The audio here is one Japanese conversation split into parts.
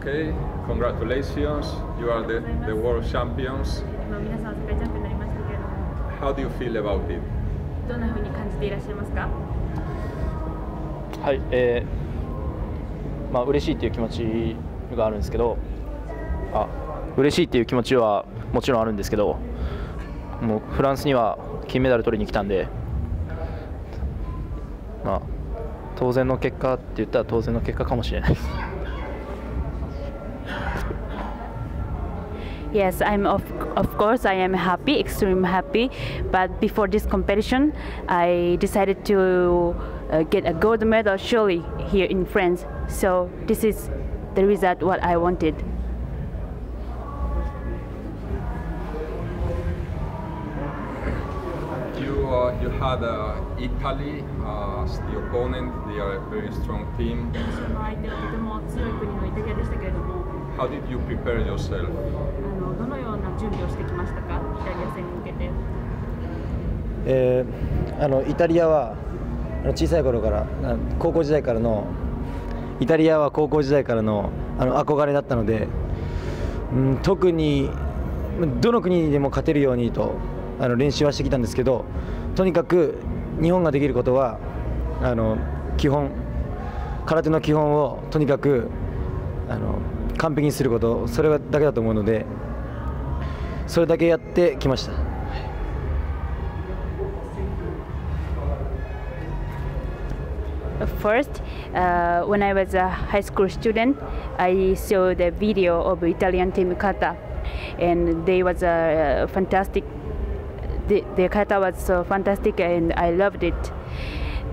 Okay, congratulations. You are the, the world champions. 今皆さん世界チャンピオンになりましたけれども How do you feel about it? どんな風に感じていらっしゃいますかはい、えー、まあ嬉しいっていう気持ちがあるんですけど、あ、嬉しいっていう気持ちはもちろんあるんですけど、もうフランスには金メダル取りに来たんで、まあ当然の結果って言ったら当然の結果かもしれないです。yes i'm of, of course i am happy extreme happy but before this competition i decided to uh, get a gold medal surely here in france so this is the result what i wanted you, uh, you had uh, Italy uh, as the opponent. They are a very strong team. How did you prepare yourself? 準備をしてきましたか、イタリア戦に向けて。えーあのイタリアはあの小さい頃から高校時代からのイタリアは高校時代からのあの憧れだったので、うん、特にどの国にでも勝てるようにとあの練習はしてきたんですけどとにかく日本ができることはあの基本空手の基本をとにかくあの完璧にすることそれだけだと思うのでそれだけやってきました。 First, uh, when I was a high school student, I saw the video of Italian team kata, and they was a fantastic. The, the kata was so fantastic, and I loved it.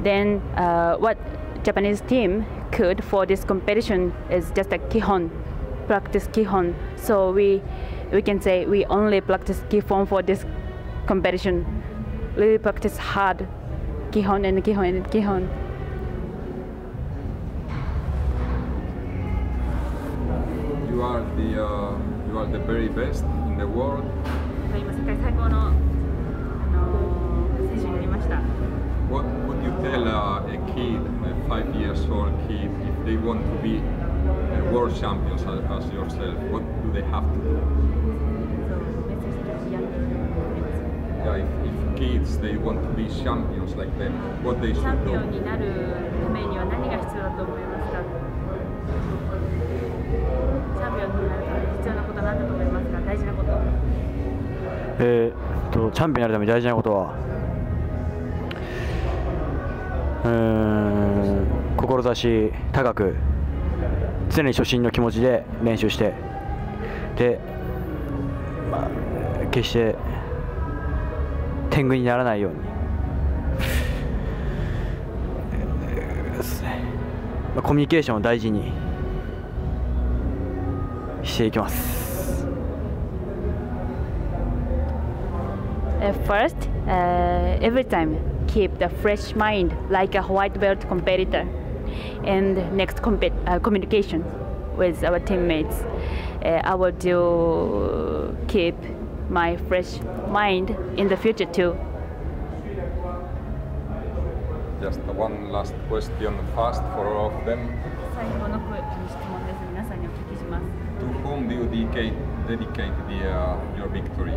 Then, uh, what Japanese team could for this competition is just a kihon, practice kihon. So we we can say we only practice Gihon for this competition. We practice hard Gihon and Gihon and Gihon. You are the uh, you are the very best in the world. What would you tell uh, a kid, a five years old kid, if they want to be world champions as, as yourself? What do they have to do? Yeah, if, if kids they want to be champions like them, what they チャ should ンピオン do? になるためには何が必要だと思いますかチャンピオンになるために必要なことは何だと思いますか大事なことえーっとチャンピオンになるために大事なことはうーん志高く常に初心の気持ちで練習してで、まあ、決して天狗にならないようにえーねまあコミュニケーションを大事にしていきます Uh, first, uh, every time keep the fresh mind like a white belt competitor. and next uh, communication with our teammates. Uh, I will do keep my fresh mind in the future too. Just one last question, fast for all of them. To whom do you dedicate, dedicate the, uh, your victory?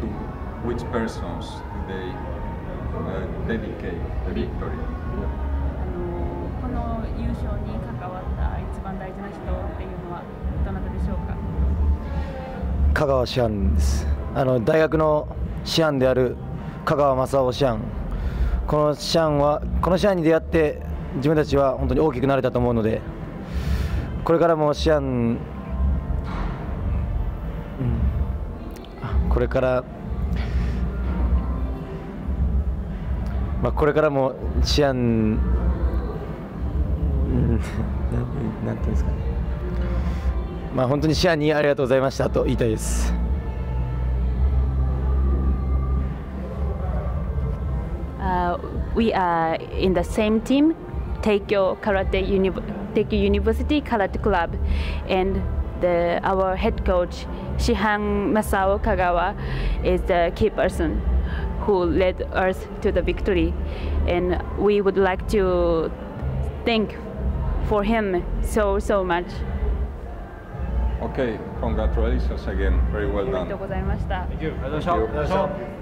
To which persons do they uh, dedicate the victory? あのこの優勝に関わった一番大事な人っていうのはどなたでしょうか？香川師範ですあの大学の師範である香川正夫師範この師範はこの師範に出会って自分たちは本当に大きくなれたと思うのでこれからも師範、うん、あこれからまあこれからも師範うんなんていうんですかねまあ本当にシアンにありがとうございましたと言いたいです。Uh, we are in the same team, Teikyo Karate Uni- Teikyo University Karate Club, and the, our head coach Shihan Masao Kagawa is the key person who led us to the victory. And we would like to thank for him so, so much. Okay, congratulations again. Very well done. Thank you. Thank you.